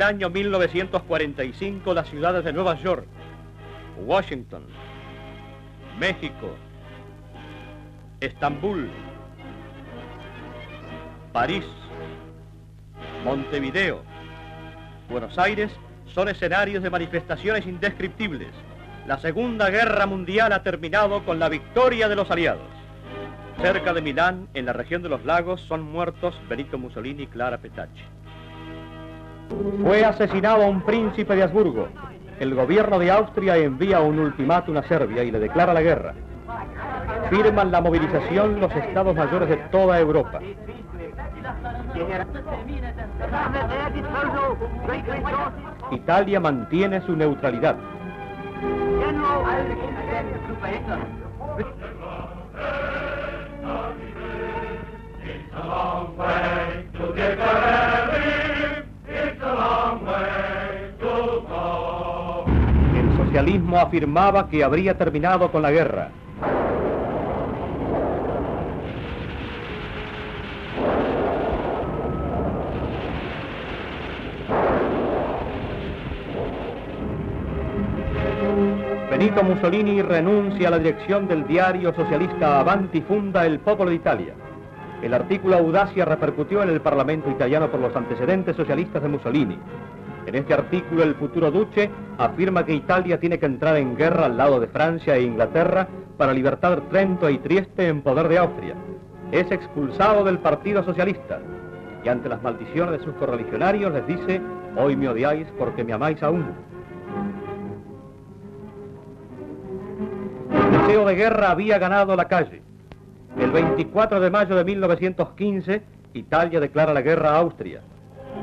del año 1945 las ciudades de Nueva York, Washington, México, Estambul, París, Montevideo, Buenos Aires son escenarios de manifestaciones indescriptibles. La Segunda Guerra Mundial ha terminado con la victoria de los aliados. Cerca de Milán, en la región de los lagos, son muertos Benito Mussolini y Clara Petacci. Fue asesinado un príncipe de Habsburgo. El gobierno de Austria envía un ultimátum a Serbia y le declara la guerra. Firman la movilización los estados mayores de toda Europa. Italia mantiene su neutralidad. Socialismo afirmaba que habría terminado con la guerra. Benito Mussolini renuncia a la dirección del diario socialista Avanti funda el Popolo d'Italia. El artículo Audacia repercutió en el Parlamento italiano por los antecedentes socialistas de Mussolini. En este artículo el futuro duce afirma que Italia tiene que entrar en guerra al lado de Francia e Inglaterra para libertar Trento y Trieste en poder de Austria. Es expulsado del Partido Socialista y ante las maldiciones de sus correligionarios les dice, hoy me odiáis porque me amáis aún. El deseo de guerra había ganado la calle. El 24 de mayo de 1915, Italia declara la guerra a Austria.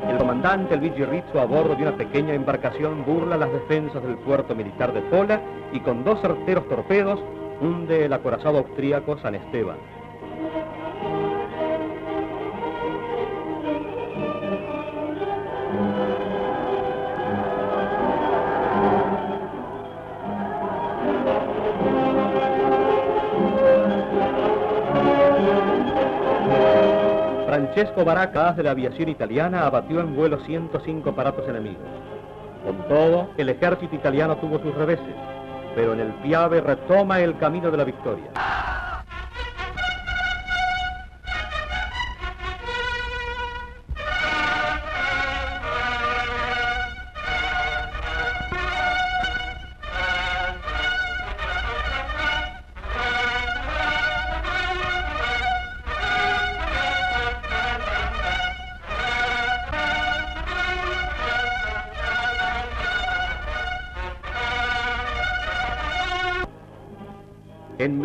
El comandante Luigi Rizzo a bordo de una pequeña embarcación burla las defensas del puerto militar de Pola y con dos certeros torpedos hunde el acorazado austríaco San Esteban. Francesco Baracca, de la aviación italiana, abatió en vuelo 105 aparatos enemigos. Con todo, el ejército italiano tuvo sus reveses, pero en el Piave retoma el camino de la victoria.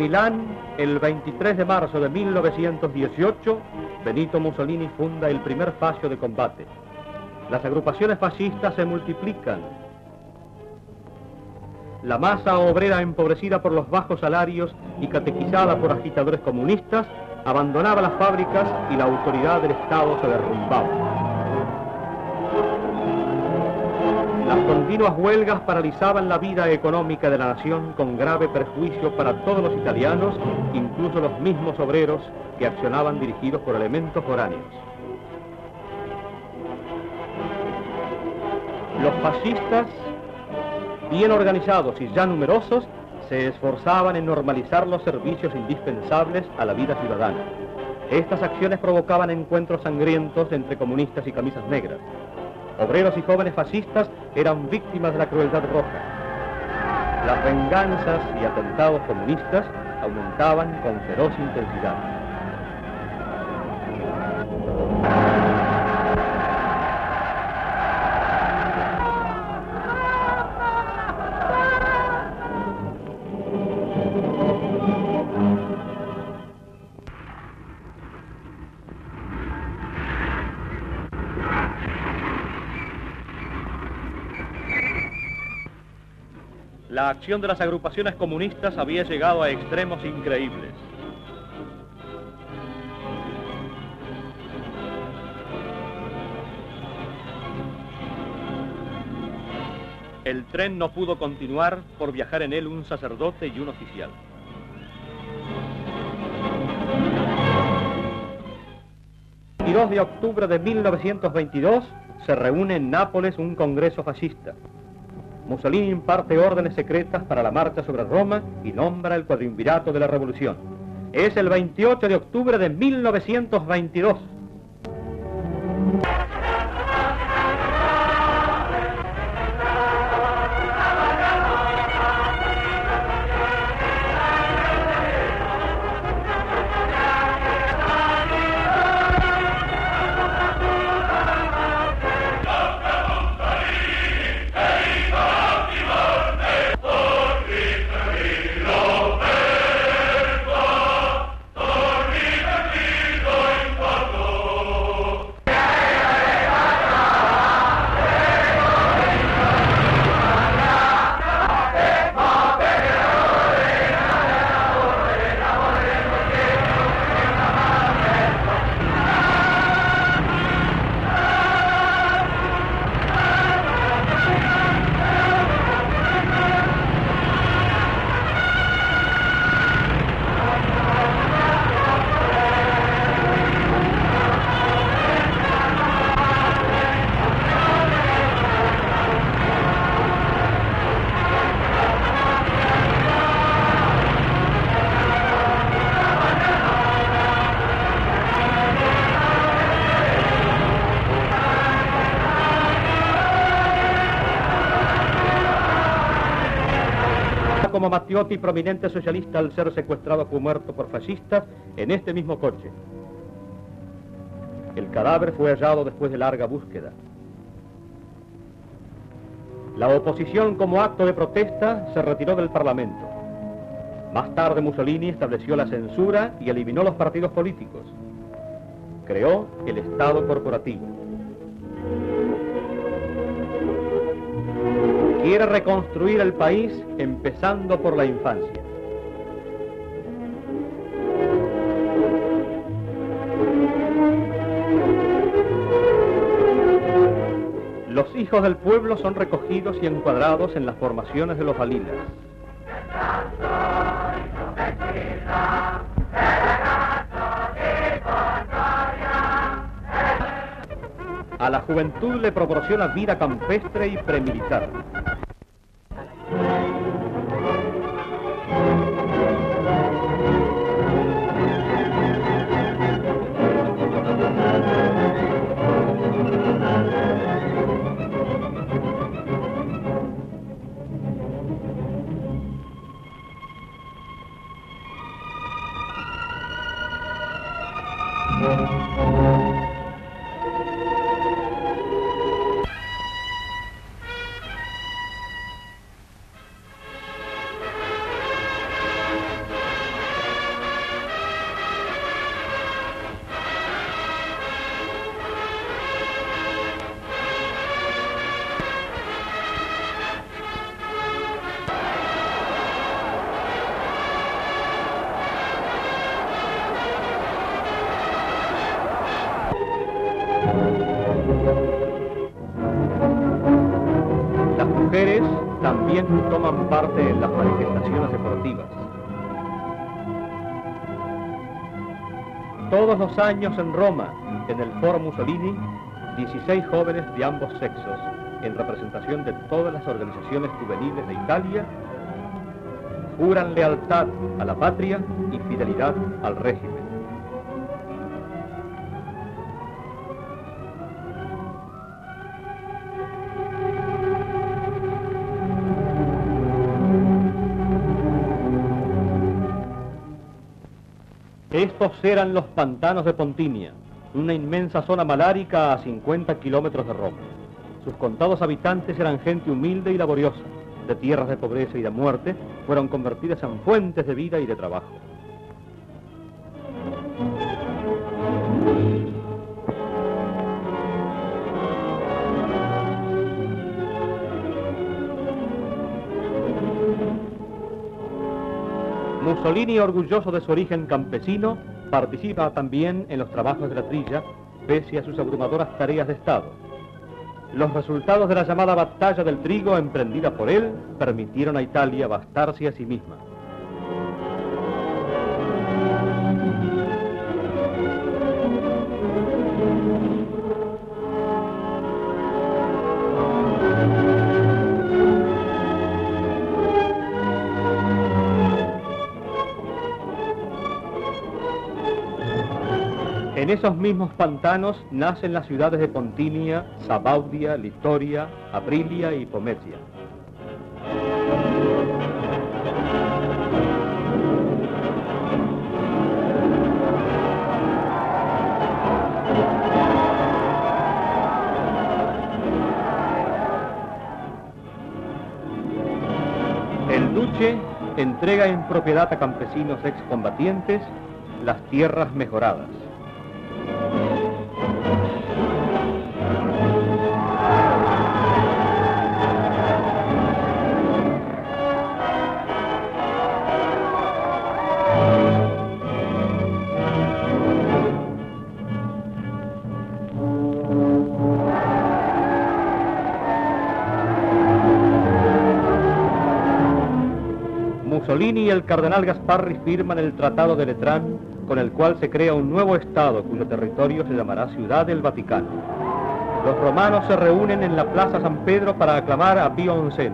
Milán, el 23 de marzo de 1918, Benito Mussolini funda el primer fascio de combate. Las agrupaciones fascistas se multiplican. La masa obrera empobrecida por los bajos salarios y catequizada por agitadores comunistas abandonaba las fábricas y la autoridad del Estado se derrumbaba. Las continuas huelgas paralizaban la vida económica de la nación con grave perjuicio para todos los italianos, incluso los mismos obreros que accionaban dirigidos por elementos foráneos. Los fascistas, bien organizados y ya numerosos, se esforzaban en normalizar los servicios indispensables a la vida ciudadana. Estas acciones provocaban encuentros sangrientos entre comunistas y camisas negras. Obreros y jóvenes fascistas eran víctimas de la crueldad roja. Las venganzas y atentados comunistas aumentaban con feroz intensidad. La acción de las agrupaciones comunistas había llegado a extremos increíbles. El tren no pudo continuar por viajar en él un sacerdote y un oficial. El 2 de octubre de 1922 se reúne en Nápoles un congreso fascista. Mussolini imparte órdenes secretas para la marcha sobre Roma y nombra el cuadrimvirato de la revolución. Es el 28 de octubre de 1922. Mattioti, prominente socialista, al ser secuestrado fue muerto por fascistas en este mismo coche. El cadáver fue hallado después de larga búsqueda. La oposición como acto de protesta se retiró del Parlamento. Más tarde Mussolini estableció la censura y eliminó los partidos políticos. Creó el Estado corporativo. Quiere reconstruir el país empezando por la infancia. Los hijos del pueblo son recogidos y encuadrados en las formaciones de los valilas. A la juventud le proporciona vida campestre y premilitar. Los años en Roma, en el Foro Mussolini, 16 jóvenes de ambos sexos, en representación de todas las organizaciones juveniles de Italia, juran lealtad a la patria y fidelidad al régimen. Eran los pantanos de Pontinia, una inmensa zona malárica a 50 kilómetros de Roma. Sus contados habitantes eran gente humilde y laboriosa, de tierras de pobreza y de muerte, fueron convertidas en fuentes de vida y de trabajo. Mussolini, orgulloso de su origen campesino, participa también en los trabajos de la trilla, pese a sus abrumadoras tareas de Estado. Los resultados de la llamada batalla del trigo emprendida por él permitieron a Italia bastarse a sí misma. Esos mismos pantanos nacen las ciudades de Pontinia, Sabaudia, Litoria, Aprilia y Pometia. El duche entrega en propiedad a campesinos excombatientes las tierras mejoradas. Cardenal Gasparri firman el Tratado de Letrán, con el cual se crea un nuevo Estado cuyo territorio se llamará Ciudad del Vaticano. Los romanos se reúnen en la Plaza San Pedro para aclamar a Pío XI,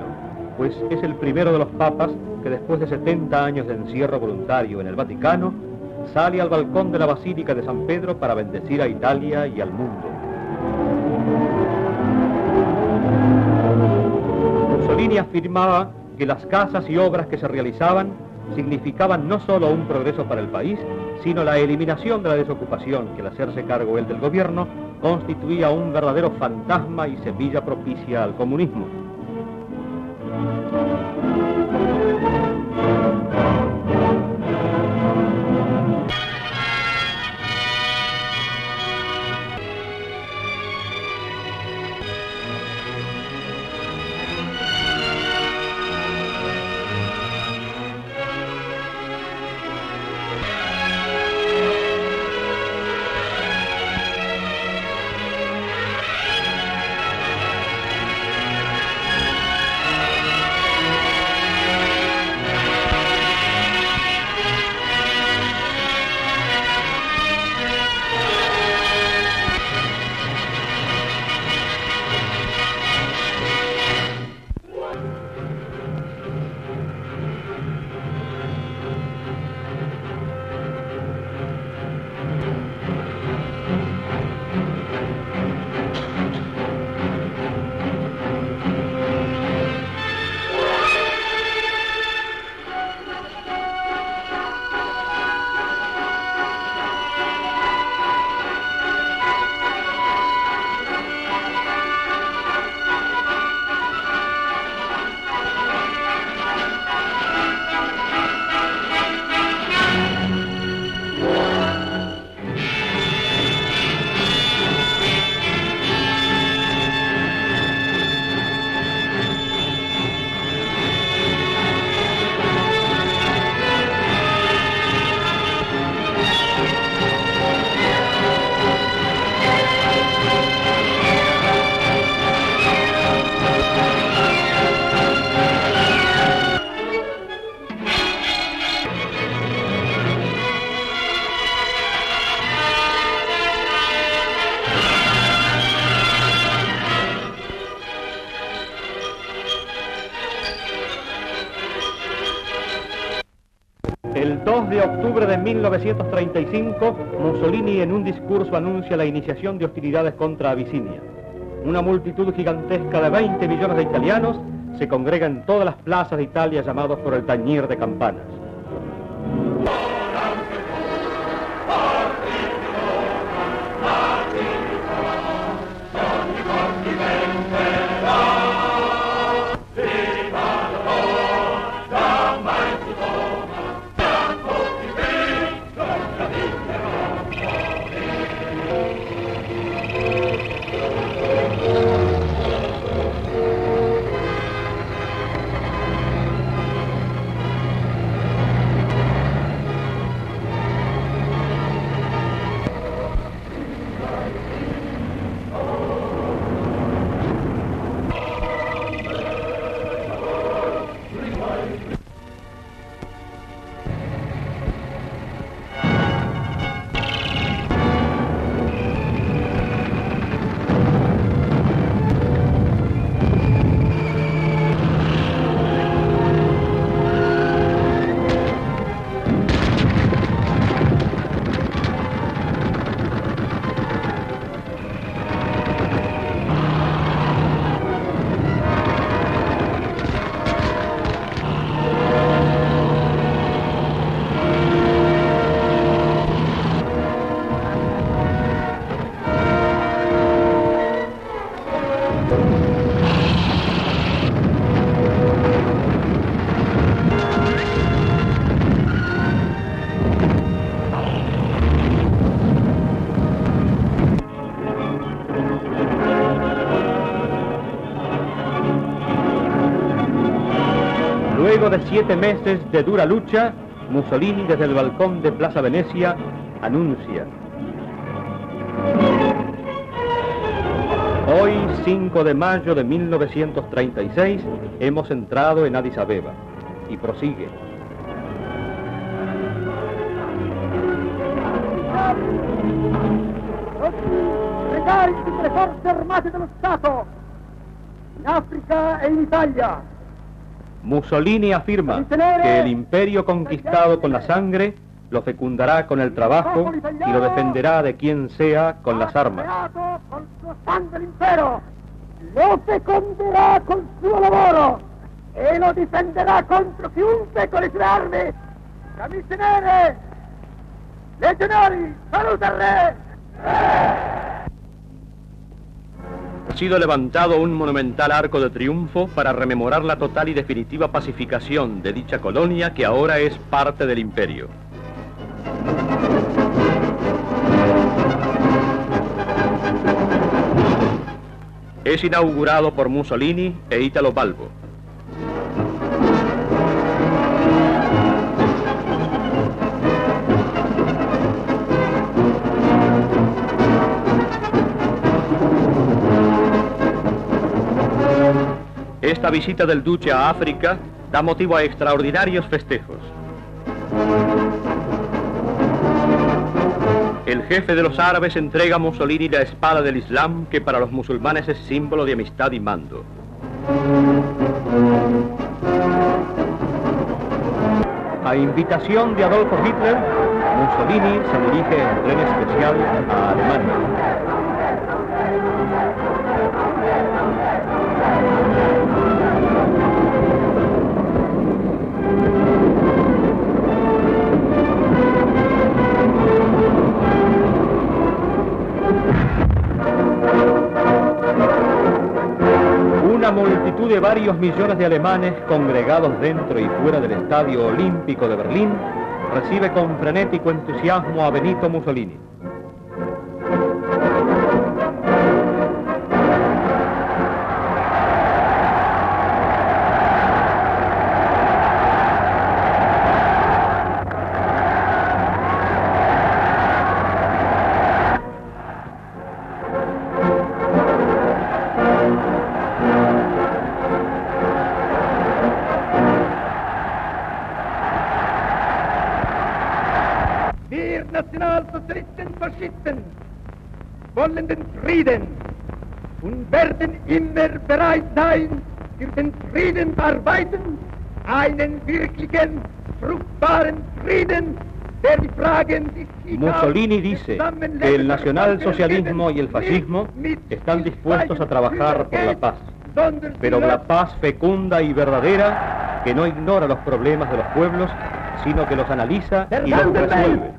pues es el primero de los papas que después de 70 años de encierro voluntario en el Vaticano, sale al balcón de la Basílica de San Pedro para bendecir a Italia y al mundo. Mussolini afirmaba que las casas y obras que se realizaban significaban no solo un progreso para el país, sino la eliminación de la desocupación que al hacerse cargo él del gobierno constituía un verdadero fantasma y semilla propicia al comunismo. El 2 de octubre de 1935, Mussolini en un discurso anuncia la iniciación de hostilidades contra Abisinia. Una multitud gigantesca de 20 millones de italianos se congrega en todas las plazas de Italia llamados por el tañir de campanas. Siete meses de dura lucha, Mussolini desde el balcón de Plaza Venecia anuncia. Hoy, 5 de mayo de 1936, hemos entrado en Addis Abeba y prosigue. Delle forze armate dello Stato in Africa e in Italia. Mussolini afirma que el imperio conquistado con la sangre lo fecundará con el trabajo y lo defenderá de quien sea con las armas. Con lo fecunderà col suo lavoro e lo difenderà contro chiunque con le sue armi. Camicie nere, legionari, saluta al re! Ha sido levantado un monumental arco de triunfo para rememorar la total y definitiva pacificación de dicha colonia que ahora es parte del imperio. Es inaugurado por Mussolini e Italo Balbo. Esta visita del Duce a África da motivo a extraordinarios festejos. El jefe de los árabes entrega a Mussolini la espada del Islam que para los musulmanes es símbolo de amistad y mando. A invitación de Adolfo Hitler, Mussolini se dirige en tren especial a Alemania. De varios millones de alemanes congregados dentro y fuera del Estadio Olímpico de Berlín recibe con frenético entusiasmo a Benito Mussolini. Bereit sein, für den Frieden zu arbeiten, einen wirklichen, fruchtbaren Frieden, der die Fragen des Mussolini dice que el nacionalsocialismo y el fascismo están dispuestos a trabajar por la paz, pero la paz fecunda y verdadera que no ignora los problemas de los pueblos, sino que los analiza y los resuelve.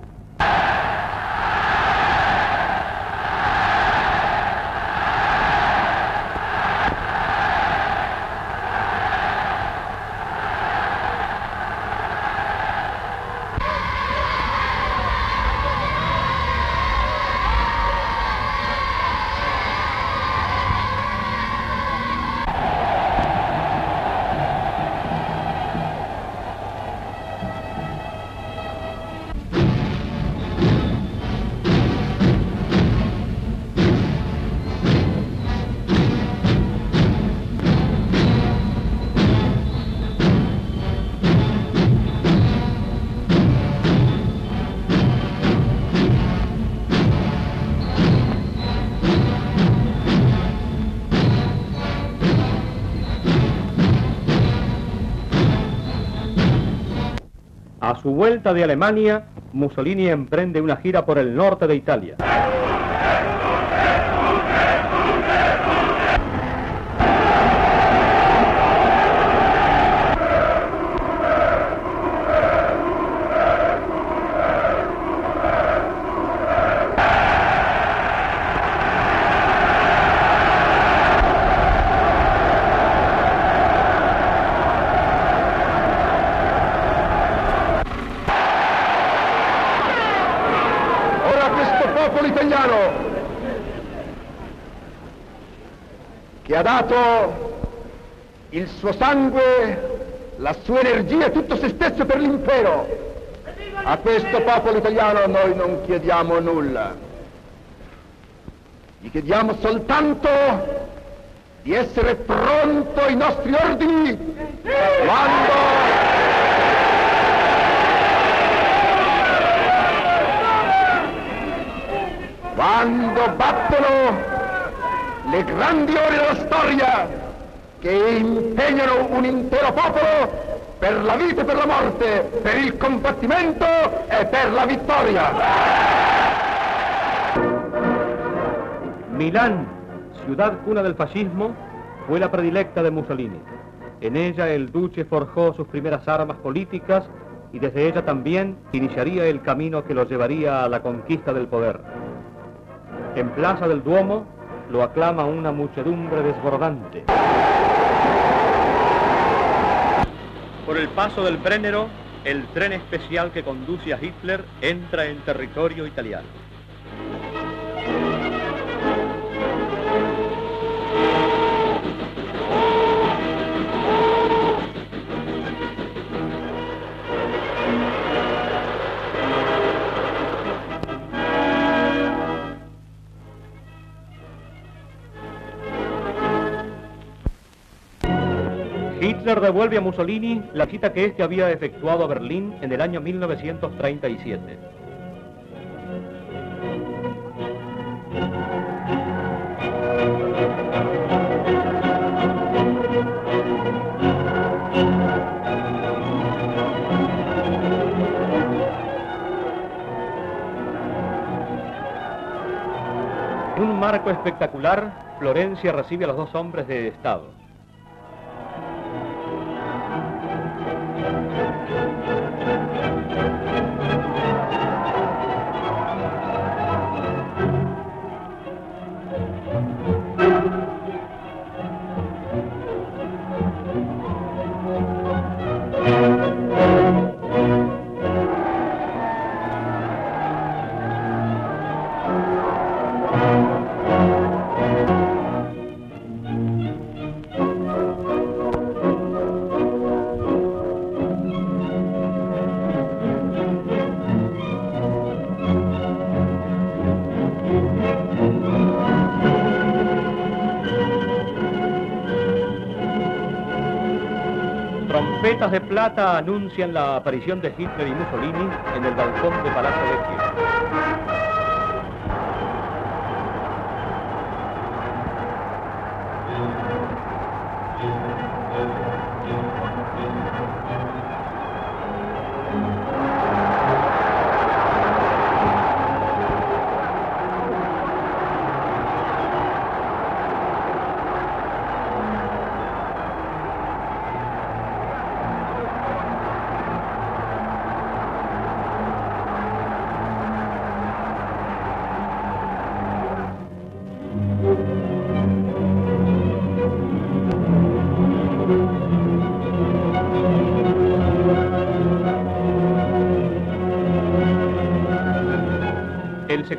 Vuelta de Alemania, Mussolini emprende una gira por el norte de Italia. Dato il suo sangue, la sua energia e tutto se stesso per l'impero. A questo popolo italiano noi non chiediamo nulla. Gli chiediamo soltanto di essere pronto ai nostri ordini quando quando battono le grandi ore della storia che impegnano un intero popolo per la vita e per la morte, per il combattimento e per la vittoria. Milán, ciudad cuna del fascismo, fue la predilecta de Mussolini. En ella el duce forjó sus primeras armas políticas y desde ella también iniciaría el camino que lo llevaría a la conquista del poder. En Plaza del Duomo lo aclama una muchedumbre desbordante. Por el paso del Brennero, el tren especial que conduce a Hitler entra en territorio italiano. Devuelve a Mussolini la cita que éste había efectuado a Berlín en el año 1937. En un marco espectacular, Florencia recibe a los dos hombres de Estado. Plata anuncian la aparición de Hitler y Mussolini en el balcón de Palazzo Vecchio.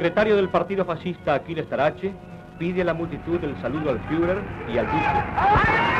Secretario del partido fascista Aquiles Tarache pide a la multitud el saludo al Führer y al duque.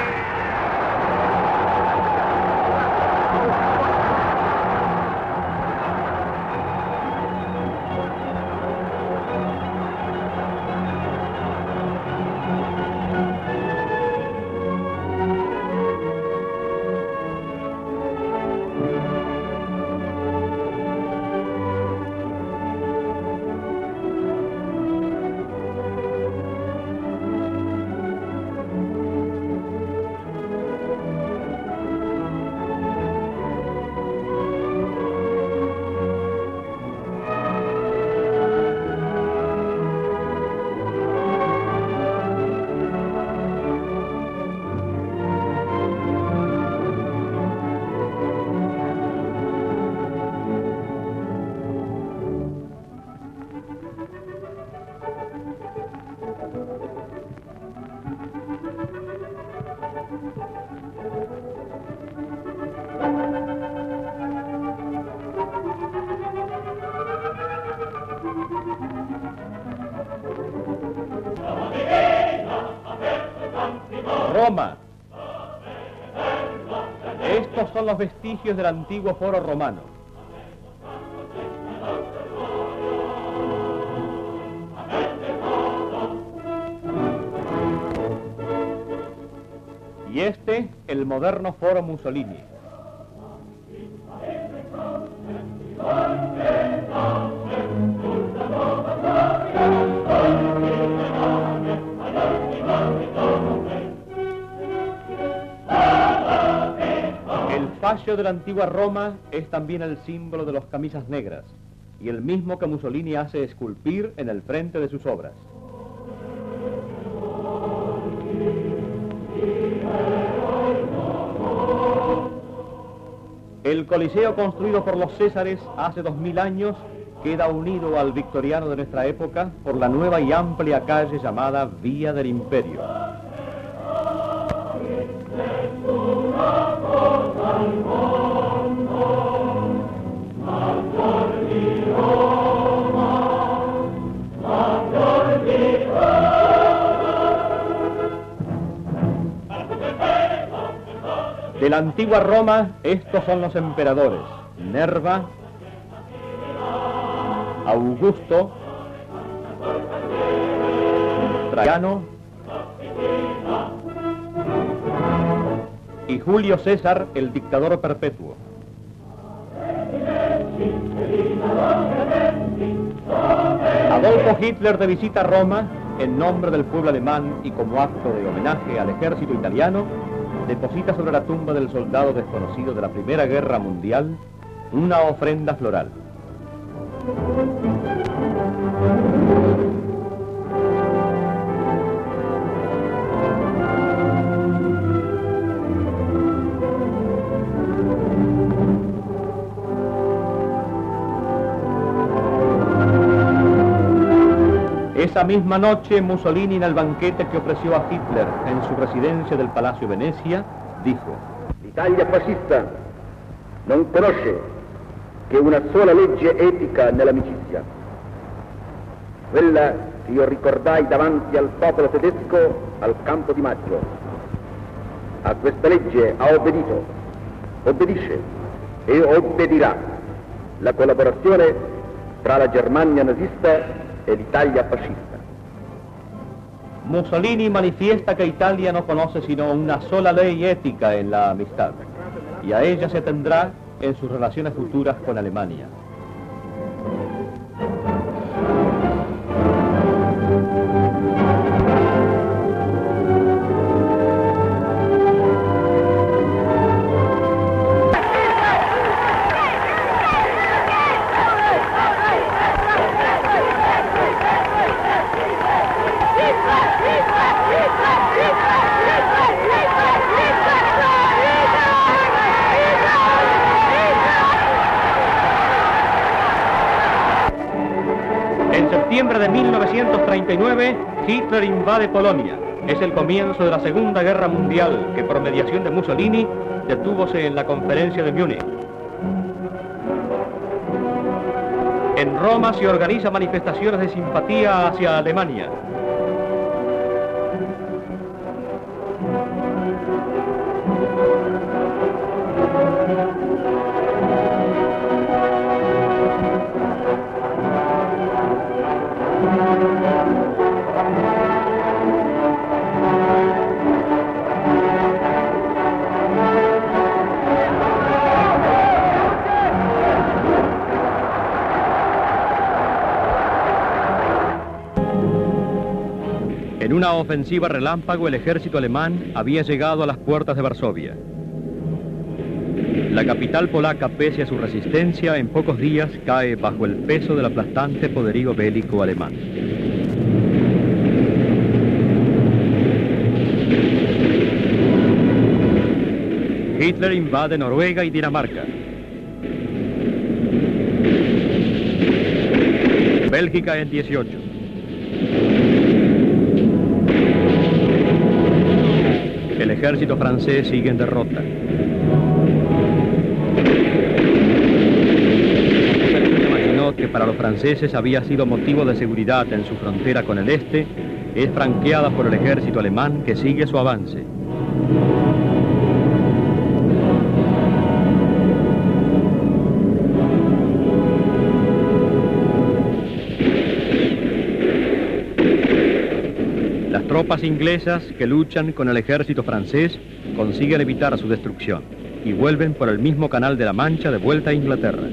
Son los vestigios del antiguo foro romano. Y este, el moderno foro Mussolini. Fallo de la antigua Roma es también el símbolo de los camisas negras y el mismo que Mussolini hace esculpir en el frente de sus obras. El Coliseo construido por los Césares hace dos mil años queda unido al victoriano de nuestra época por la nueva y amplia calle llamada Vía del Imperio. La antigua Roma, estos son los emperadores. Nerva, Augusto, Traiano y Julio César, el dictador perpetuo. Adolfo Hitler de visita a Roma en nombre del pueblo alemán y como acto de homenaje al ejército italiano, deposita sobre la tumba del soldado desconocido de la Primera Guerra Mundial una ofrenda floral. Esa misma noche Mussolini en el banquete que ofreció a Hitler en su residencia del Palacio Venecia dijo L'Italia fascista non conosce che una sola legge etica nell'amicizia, quella che io ricordai davanti al popolo tedesco al campo di maggio. A questa legge ha obbedito, obbedisce e obbedirà la collaborazione tra la Germania nazista e l'Italia fascista. Mussolini manifiesta que Italia no conoce sino una sola ley ética en la amistad y a ella se tendrá en sus relaciones futuras con Alemania. Hitler invade Polonia. Es el comienzo de la Segunda Guerra Mundial que por mediación de Mussolini detúvose en la conferencia de Múnich. En Roma se organizan manifestaciones de simpatía hacia Alemania. Ofensiva relámpago, el ejército alemán había llegado a las puertas de Varsovia. La capital polaca, pese a su resistencia, en pocos días cae bajo el peso del aplastante poderío bélico alemán. Hitler invade Noruega y Dinamarca. Bélgica en 18. Ejército francés sigue en derrota. imaginó que para los franceses había sido motivo de seguridad en su frontera con el este, es franqueada por el ejército alemán que sigue su avance. Tropas inglesas que luchan con el ejército francés consiguen evitar su destrucción y vuelven por el mismo canal de la Mancha de vuelta a Inglaterra.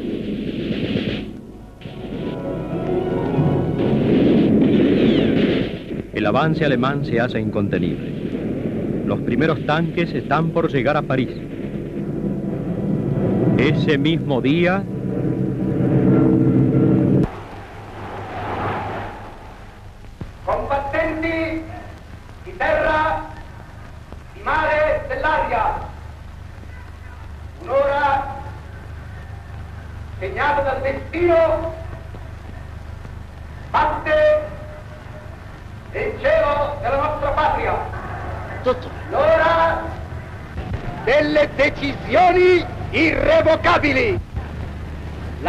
El avance alemán se hace incontenible. Los primeros tanques están por llegar a París. Ese mismo día,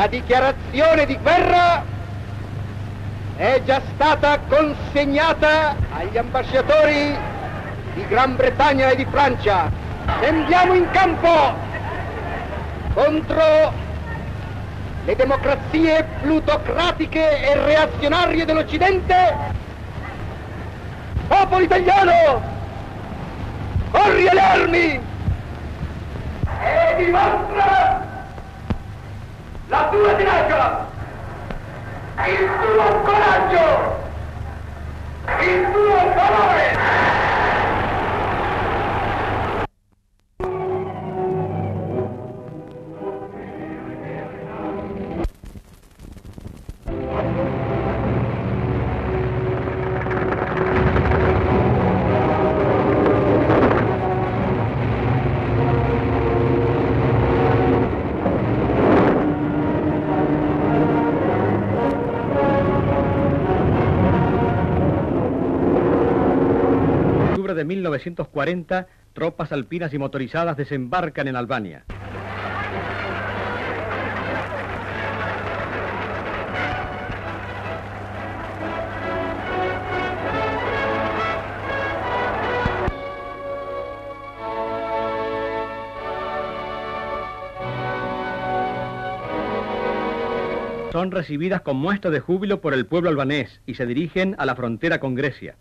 dichiarazione di guerra è già stata consegnata agli ambasciatori di Gran Bretagna e di Francia. Scendiamo in campo contro le democrazie plutocratiche e reazionarie dell'Occidente. Popolo italiano, corri alle armi e dimostra a tu tenaga. Es tu coraje. De 1940, tropas alpinas y motorizadas desembarcan en Albania. Son recibidas con muestra de júbilo por el pueblo albanés y se dirigen a la frontera con Grecia.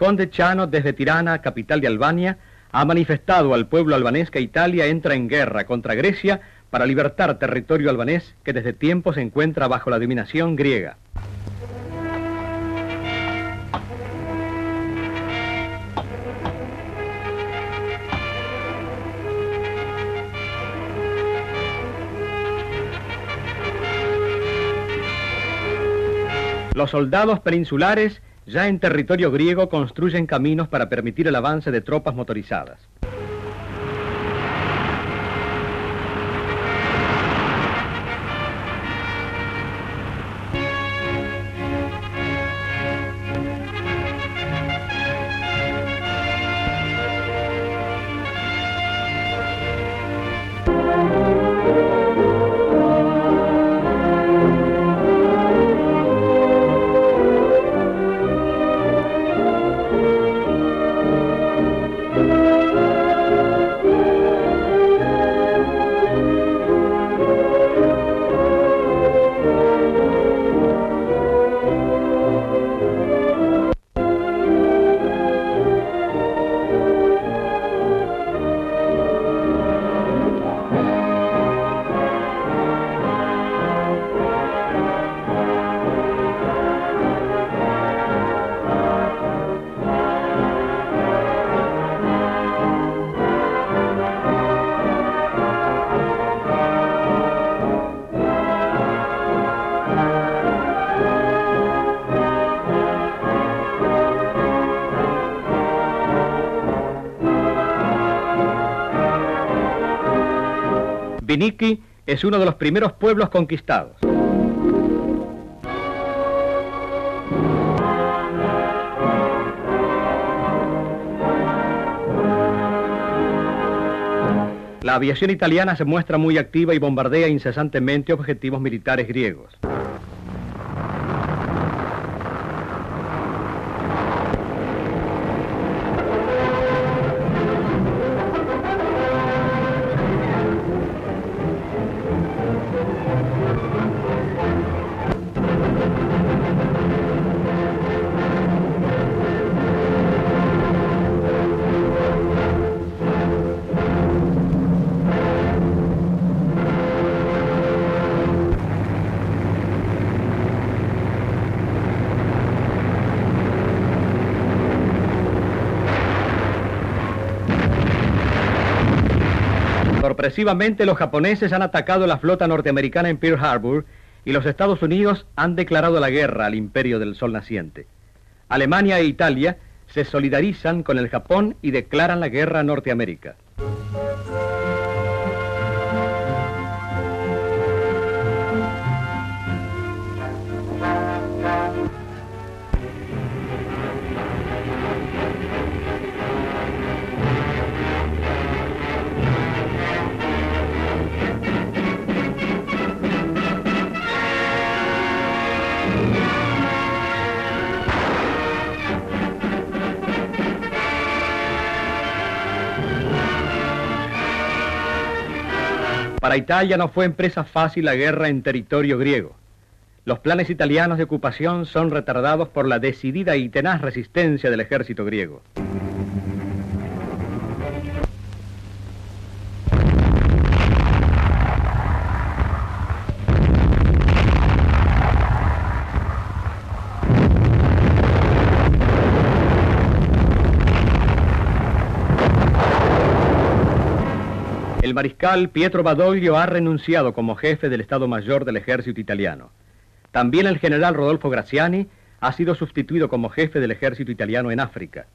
Conde Chano, desde Tirana, capital de Albania, ha manifestado al pueblo albanés que Italia entra en guerra contra Grecia para libertar territorio albanés que desde tiempo se encuentra bajo la dominación griega. Los soldados peninsulares ya en territorio griego construyen caminos para permitir el avance de tropas motorizadas. Viniki es uno de los primeros pueblos conquistados. La aviación italiana se muestra muy activa y bombardea incesantemente objetivos militares griegos. Sorpresivamente, los japoneses han atacado la flota norteamericana en Pearl Harbor y los Estados Unidos han declarado la guerra al imperio del sol naciente. Alemania e Italia se solidarizan con el Japón y declaran la guerra a Norteamérica. Para Italia no fue empresa fácil la guerra en territorio griego. Los planes italianos de ocupación son retardados por la decidida y tenaz resistencia del ejército griego. El mariscal Pietro Badoglio ha renunciado como jefe del Estado Mayor del Ejército Italiano. También el general Rodolfo Graziani ha sido sustituido como jefe del Ejército Italiano en África.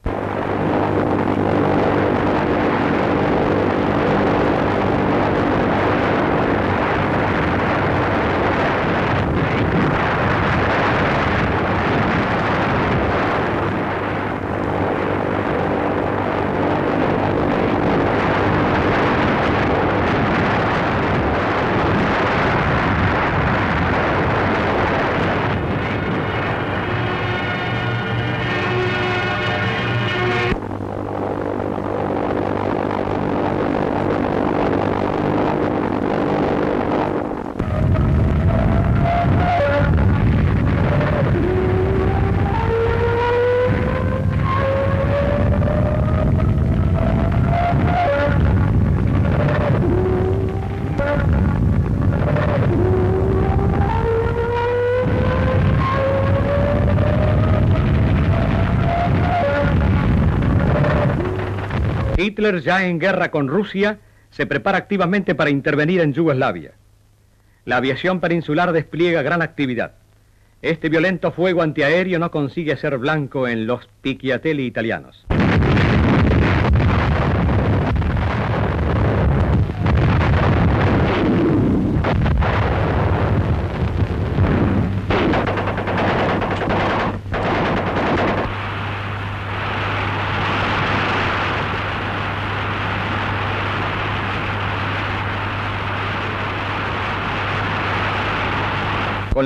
Hitler, ya en guerra con Rusia, se prepara activamente para intervenir en Yugoslavia. La aviación peninsular despliega gran actividad. Este violento fuego antiaéreo no consigue ser blanco en los picchiatelli italianos.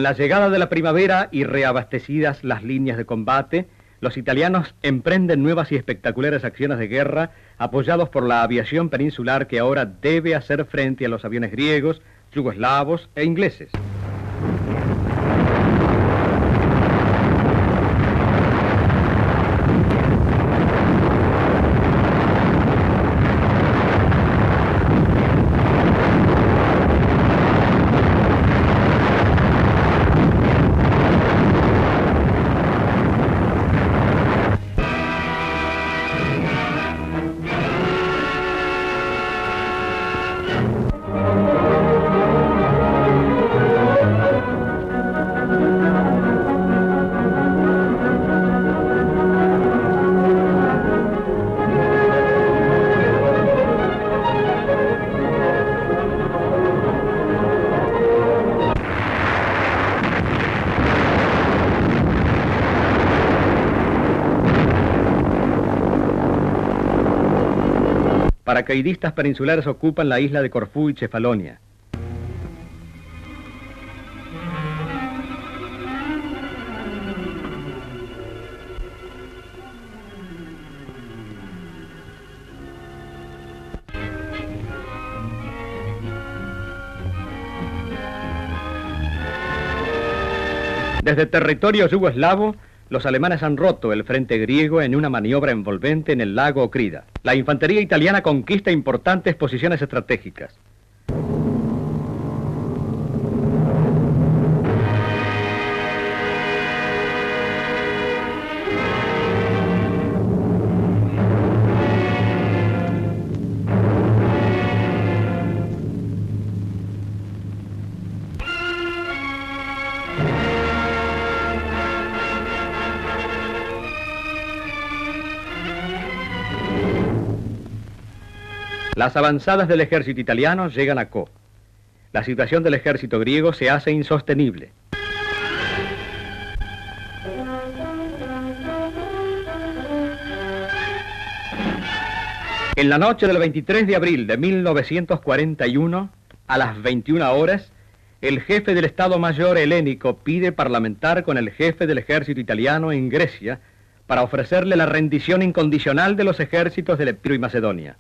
Con la llegada de la primavera y reabastecidas las líneas de combate, los italianos emprenden nuevas y espectaculares acciones de guerra apoyados por la aviación peninsular que ahora debe hacer frente a los aviones griegos, yugoslavos e ingleses. Paracaidistas peninsulares ocupan la isla de Corfú y Cefalonia. Desde territorio yugoslavo, los alemanes han roto el frente griego en una maniobra envolvente en el lago Ocrida. La infantería italiana conquista importantes posiciones estratégicas. Las avanzadas del ejército italiano llegan a Co. La situación del ejército griego se hace insostenible. En la noche del 23 de abril de 1941, a las 21 horas, el jefe del Estado Mayor helénico pide parlamentar con el jefe del ejército italiano en Grecia para ofrecerle la rendición incondicional de los ejércitos del Epiro y Macedonia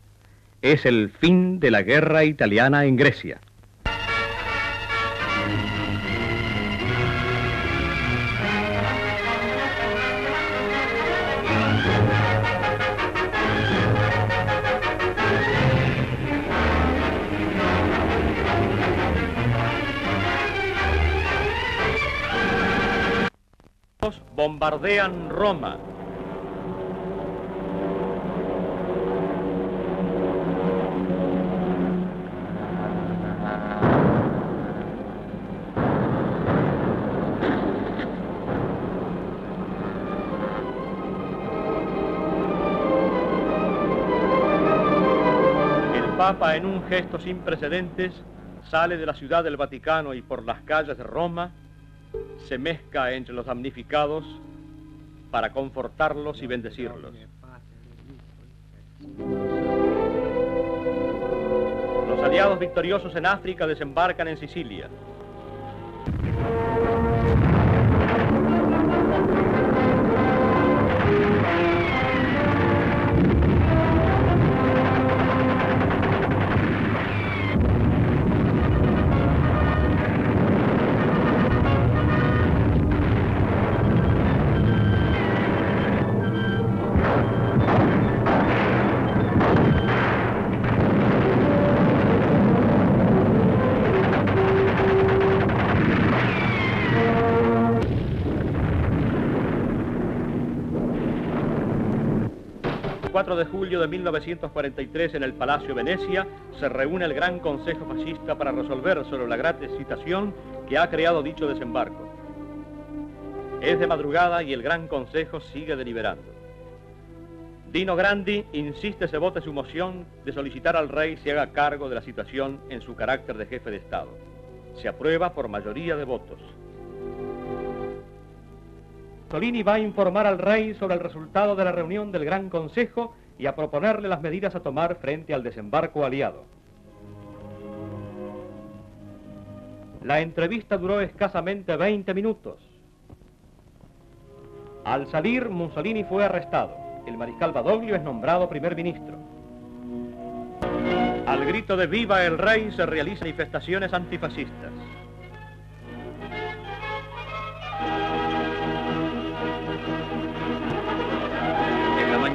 es el fin de la guerra italiana en Grecia. bombardean Roma, En un gesto sin precedentes, sale de la ciudad del Vaticano y por las calles de Roma se mezcla entre los damnificados para confortarlos y bendecirlos. Los aliados victoriosos en África desembarcan en Sicilia. De julio de 1943 en el Palacio Venecia se reúne el Gran Consejo Fascista para resolver sobre la grave situación que ha creado dicho desembarco. Es de madrugada y el Gran Consejo sigue deliberando. Dino Grandi insiste se vote su moción de solicitar al rey se haga cargo de la situación en su carácter de jefe de Estado. Se aprueba por mayoría de votos. Solini va a informar al rey sobre el resultado de la reunión del Gran Consejo y a proponerle las medidas a tomar frente al desembarco aliado. La entrevista duró escasamente 20 minutos. Al salir, Mussolini fue arrestado. El mariscal Badoglio es nombrado primer ministro. Al grito de ¡Viva el Rey! se realizan manifestaciones antifascistas.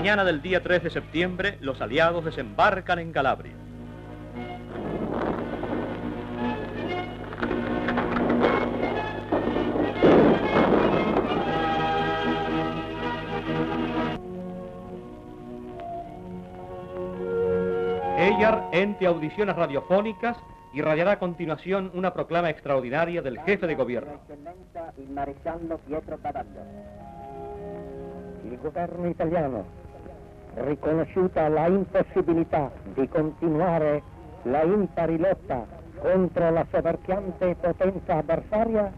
Mañana del día 3 de septiembre, los aliados desembarcan en Calabria. Eyar, ente audiciones radiofónicas, irradiará a continuación una proclama extraordinaria del jefe de gobierno. El gobierno italiano riconosciuta la impossibilità di continuare la impari lotta contro la soverchiante potenza avversaria,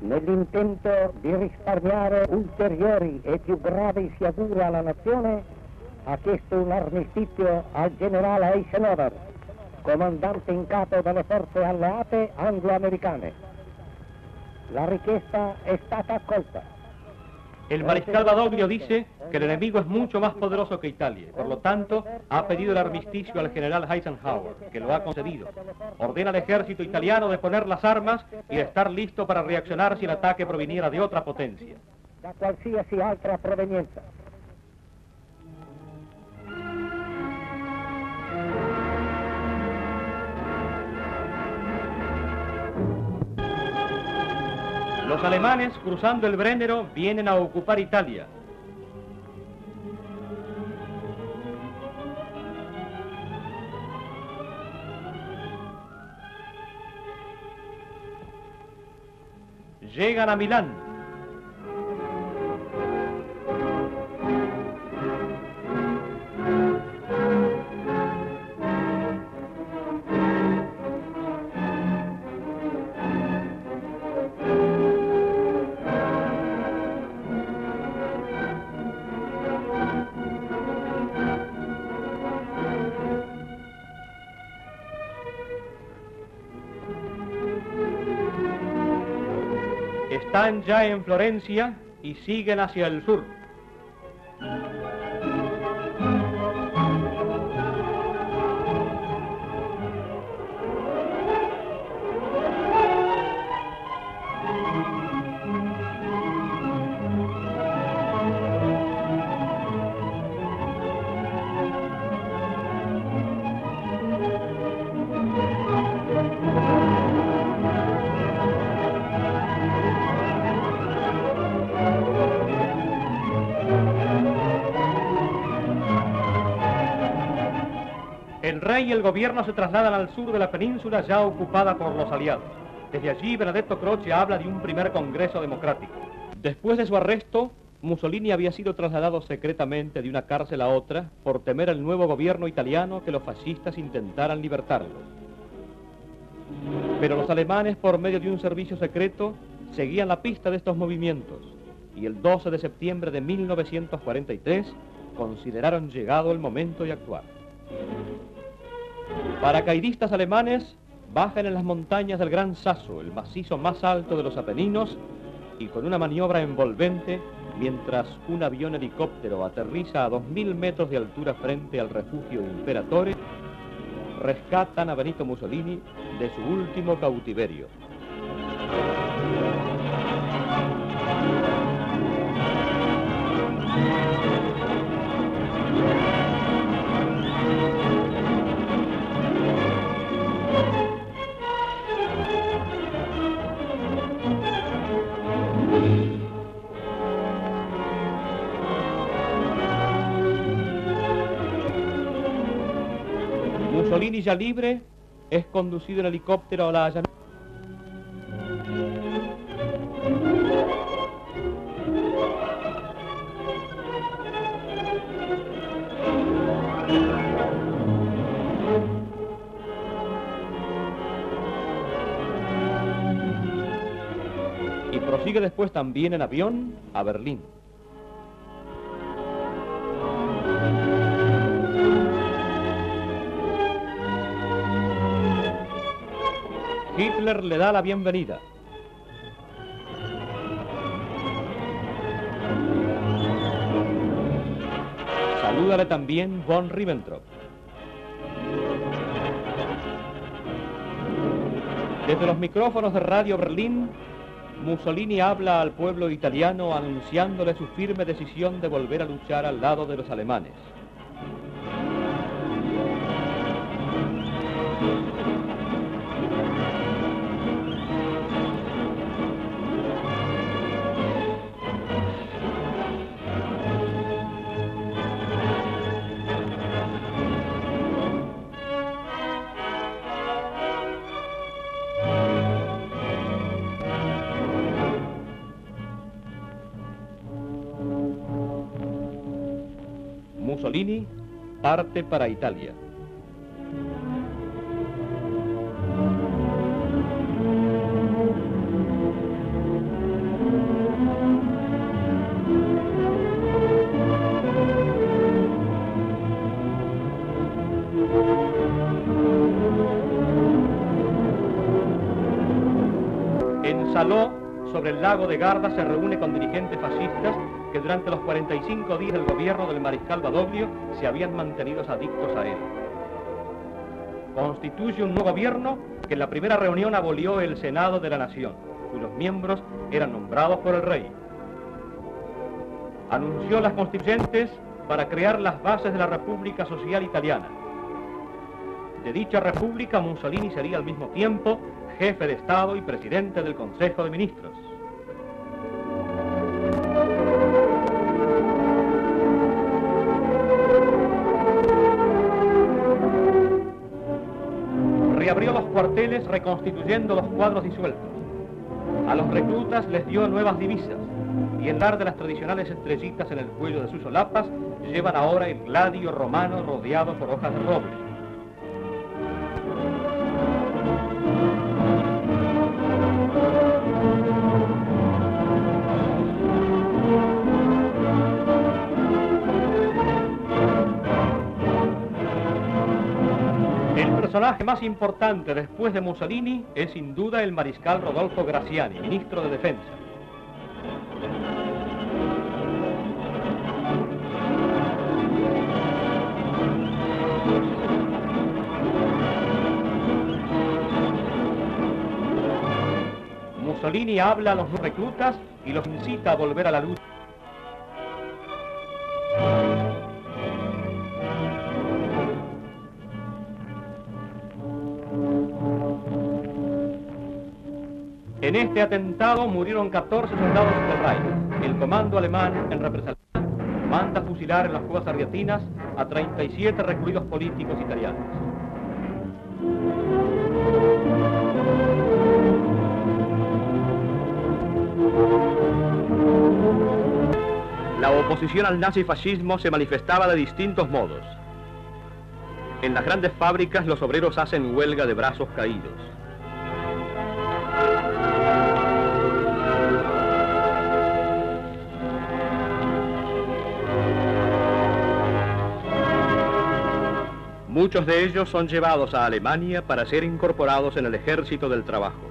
nell'intento di risparmiare ulteriori e più gravi sciagure alla nazione, ha chiesto un armistizio al generale Eisenhower, comandante in capo delle forze alleate anglo-americane. La richiesta è stata accolta. El mariscal Badoglio dice que el enemigo es mucho más poderoso que Italia. Por lo tanto, ha pedido el armisticio al general Eisenhower, que lo ha concedido. Ordena al ejército italiano de poner las armas y de estar listo para reaccionar si el ataque proviniera de otra potencia. Qualsiasi. Los alemanes, cruzando el Brennero, vienen a ocupar Italia. Llegan a Milán. Ya en Florencia y siguen hacia el sur. El rey y el gobierno se trasladan al sur de la península ya ocupada por los aliados. Desde allí, Benedetto Croce habla de un primer congreso democrático. Después de su arresto, Mussolini había sido trasladado secretamente de una cárcel a otra por temer al nuevo gobierno italiano que los fascistas intentaran libertarlo. Pero los alemanes, por medio de un servicio secreto, seguían la pista de estos movimientos y el 12 de septiembre de 1943 consideraron llegado el momento de actuar. Paracaidistas alemanes bajan en las montañas del Gran Sasso, el macizo más alto de los Apeninos, y con una maniobra envolvente, mientras un avión helicóptero aterriza a 2.000 metros de altura frente al refugio Imperatore, rescatan a Benito Mussolini de su último cautiverio. Ya libre es conducido en helicóptero a la llanura. Y prosigue después también en avión a Berlín. Hitler le da la bienvenida. Salúdale también von Ribbentrop. Desde los micrófonos de Radio Berlín, Mussolini habla al pueblo italiano anunciándole su firme decisión de volver a luchar al lado de los alemanes. Arte para Italia. En Saló, sobre el lago de Garda, se reúne con dirigentes fascistas que durante los 45 días del gobierno del mariscal Badoglio se habían mantenido adictos a él. Constituye un nuevo gobierno que en la primera reunión abolió el Senado de la Nación, cuyos miembros eran nombrados por el rey. Anunció las constituyentes para crear las bases de la República Social Italiana. De dicha república, Mussolini sería al mismo tiempo jefe de Estado y presidente del Consejo de Ministros. Reconstituyendo los cuadros disueltos. A los reclutas les dio nuevas divisas y en lugar de las tradicionales estrellitas en el cuello de sus solapas, llevan ahora el gladio romano rodeado por hojas de roble. Personaje más importante después de Mussolini es sin duda el mariscal Rodolfo Graziani, ministro de Defensa. Mussolini habla a los reclutas y los incita a volver a la lucha. En este atentado murieron 14 soldados del Reich. El comando alemán, en represalia, manda fusilar en las cuevas argentinas a 37 recluidos políticos italianos. La oposición al nazifascismo se manifestaba de distintos modos. En las grandes fábricas los obreros hacen huelga de brazos caídos. Muchos de ellos son llevados a Alemania para ser incorporados en el ejército del trabajo.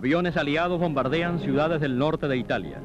Aviones aliados bombardean ciudades del norte de Italia.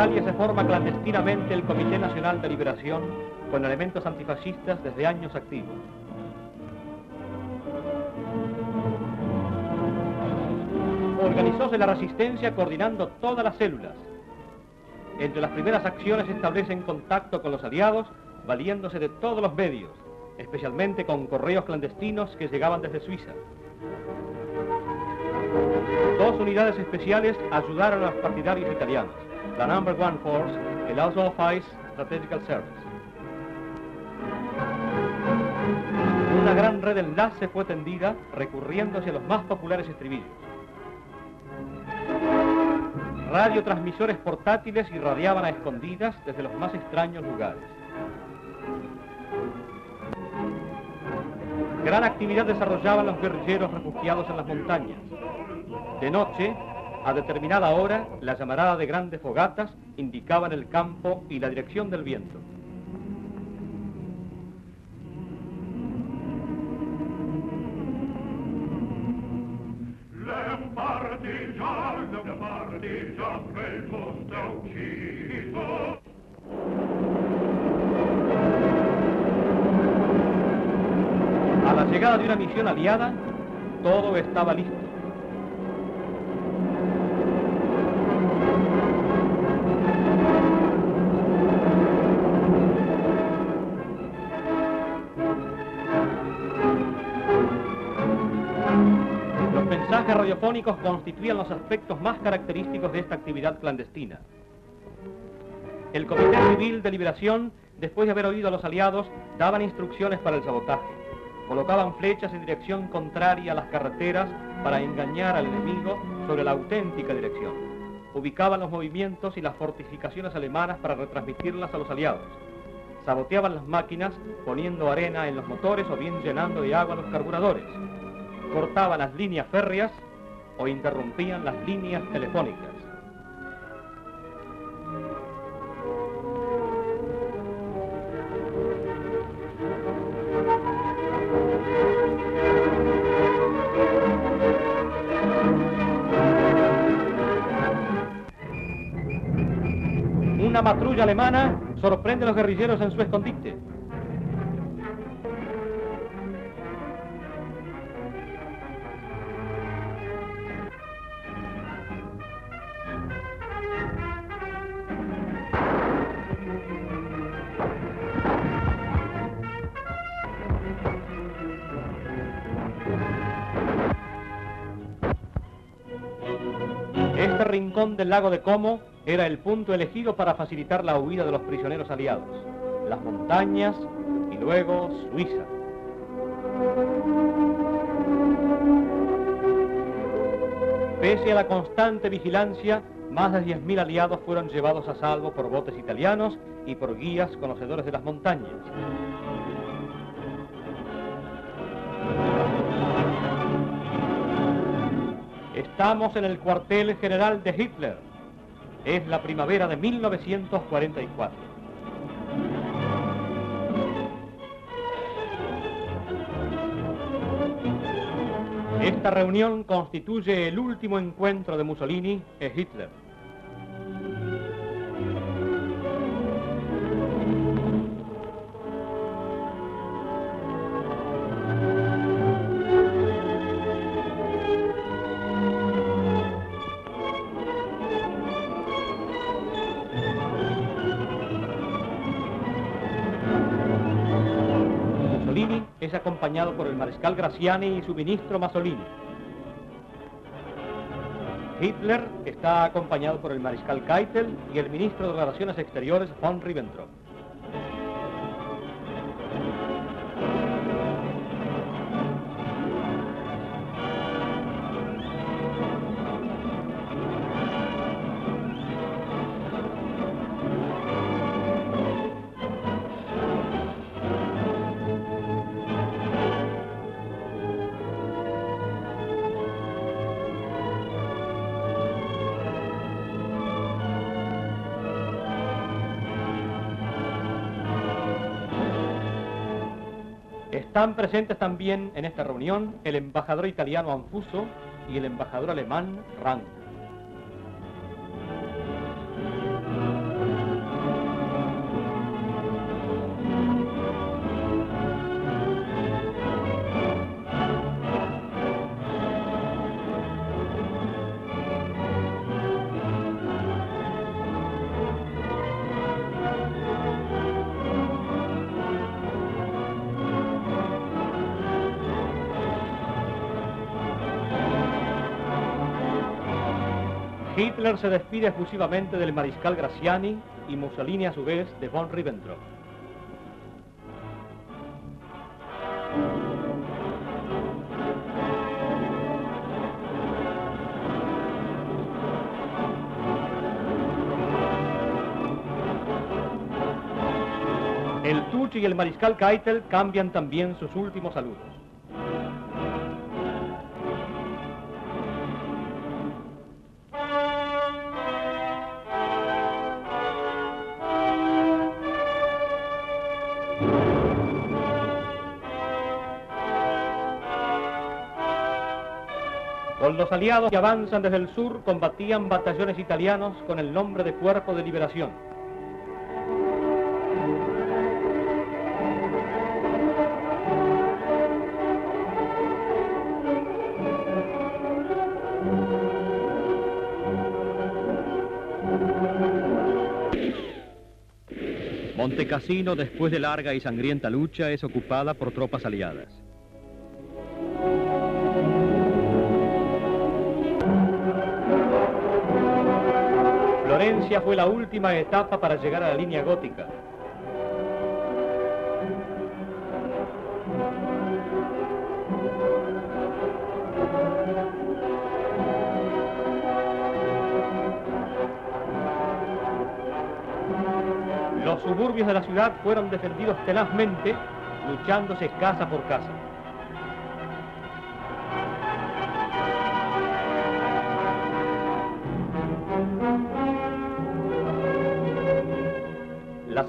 Italia se forma clandestinamente el Comité Nacional de Liberación con elementos antifascistas desde años activos. Organizóse la resistencia coordinando todas las células. Entre las primeras acciones establecen contacto con los aliados, valiéndose de todos los medios, especialmente con correos clandestinos que llegaban desde Suiza. Dos unidades especiales ayudaron a los partidarios italianos la Number One Force el Office Strategical Service. Una gran red de enlace fue tendida recurriéndose a los más populares estribillos. Radiotransmisores portátiles irradiaban a escondidas desde los más extraños lugares. Gran actividad desarrollaban los guerrilleros refugiados en las montañas. De noche, a determinada hora, la llamarada de grandes fogatas indicaban el campo y la dirección del viento. A la llegada de una misión aliada, todo estaba listo. Radiofónicos constituían los aspectos más característicos de esta actividad clandestina. El Comité Civil de Liberación, después de haber oído a los aliados, daban instrucciones para el sabotaje. Colocaban flechas en dirección contraria a las carreteras para engañar al enemigo sobre la auténtica dirección. Ubicaban los movimientos y las fortificaciones alemanas para retransmitirlas a los aliados. Saboteaban las máquinas poniendo arena en los motores o bien llenando de agua los carburadores. Cortaban las líneas férreas o interrumpían las líneas telefónicas. Una patrulla alemana sorprende a los guerrilleros en su escondite. Del lago de Como era el punto elegido para facilitar la huida de los prisioneros aliados. Las montañas y luego Suiza. Pese a la constante vigilancia, más de 10.000 aliados fueron llevados a salvo por botes italianos y por guías conocedores de las montañas. Estamos en el cuartel general de Hitler. Es la primavera de 1944. Esta reunión constituye el último encuentro de Mussolini e Hitler. Acompañado por el mariscal Graziani y su ministro Masolini. Hitler está acompañado por el mariscal Keitel y el ministro de Relaciones Exteriores von Ribbentrop. Están presentes también en esta reunión el embajador italiano Anfuso y el embajador alemán Rand. Hitler se despide efusivamente del mariscal Graciani y Mussolini a su vez de von Ribbentrop. El Tucci y el mariscal Keitel cambian también sus últimos saludos. Los aliados que avanzan desde el sur combatían batallones italianos con el nombre de Cuerpo de Liberación. Montecassino, después de larga y sangrienta lucha, es ocupada por tropas aliadas. Florencia fue la última etapa para llegar a la línea gótica. Los suburbios de la ciudad fueron defendidos tenazmente, luchándose casa por casa.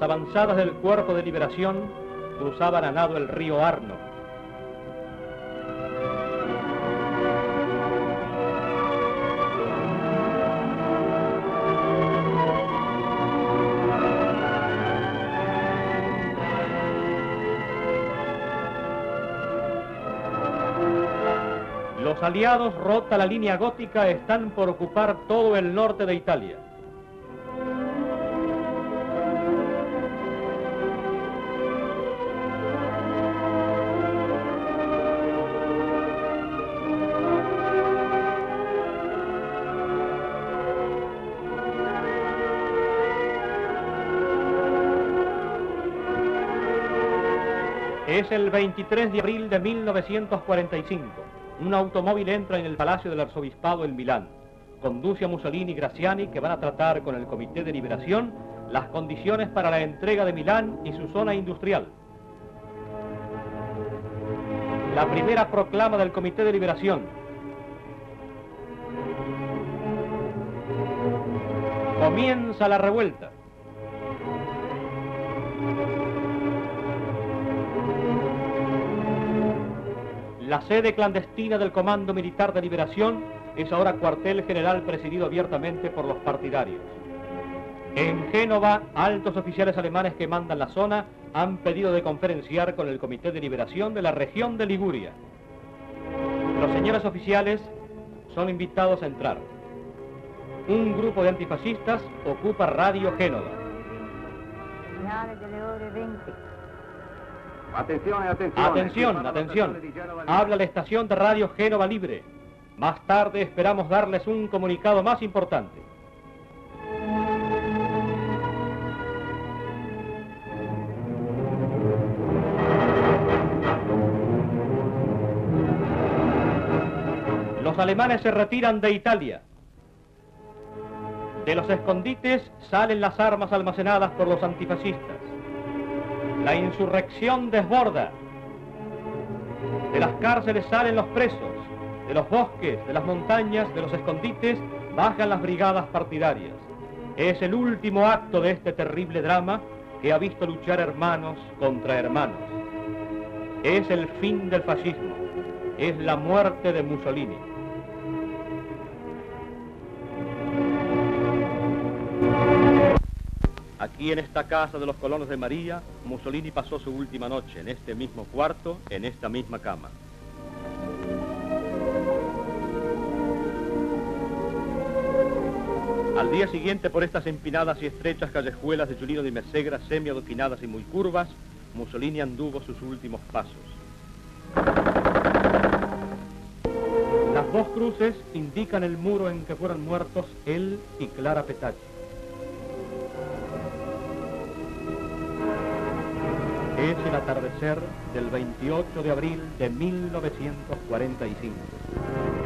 Avanzadas del Cuerpo de Liberación cruzaban a nado el río Arno. Los aliados, rota la línea gótica, están por ocupar todo el norte de Italia. Es el 23 de abril de 1945. Un automóvil entra en el Palacio del Arzobispado en Milán. Conduce a Mussolini y Graciani que van a tratar con el Comité de Liberación las condiciones para la entrega de Milán y su zona industrial. La primera proclama del Comité de Liberación. Comienza la revuelta. La sede clandestina del Comando Militar de Liberación es ahora cuartel general presidido abiertamente por los partidarios. En Génova, altos oficiales alemanes que mandan la zona han pedido de conferenciar con el Comité de Liberación de la región de Liguria. Los señores oficiales son invitados a entrar. Un grupo de antifascistas ocupa Radio Génova. Señales de le ore 20. Atención, atención. Atención, atención. Habla la estación de Radio Génova Libre. Más tarde esperamos darles un comunicado más importante. Los alemanes se retiran de Italia. De los escondites salen las armas almacenadas por los antifascistas. La insurrección desborda. De las cárceles salen los presos. De los bosques, de las montañas, de los escondites, bajan las brigadas partidarias. Es el último acto de este terrible drama que ha visto luchar hermanos contra hermanos. Es el fin del fascismo. Es la muerte de Mussolini. Aquí en esta casa de los colonos de María, Mussolini pasó su última noche en este mismo cuarto, en esta misma cama. Al día siguiente, por estas empinadas y estrechas callejuelas de Giulino de Mesegra, semi-adoquinadas y muy curvas, Mussolini anduvo sus últimos pasos. Las Dos cruces indican el muro en que fueron muertos él y Clara Petacci. Es el atardecer del 28 de abril de 1945.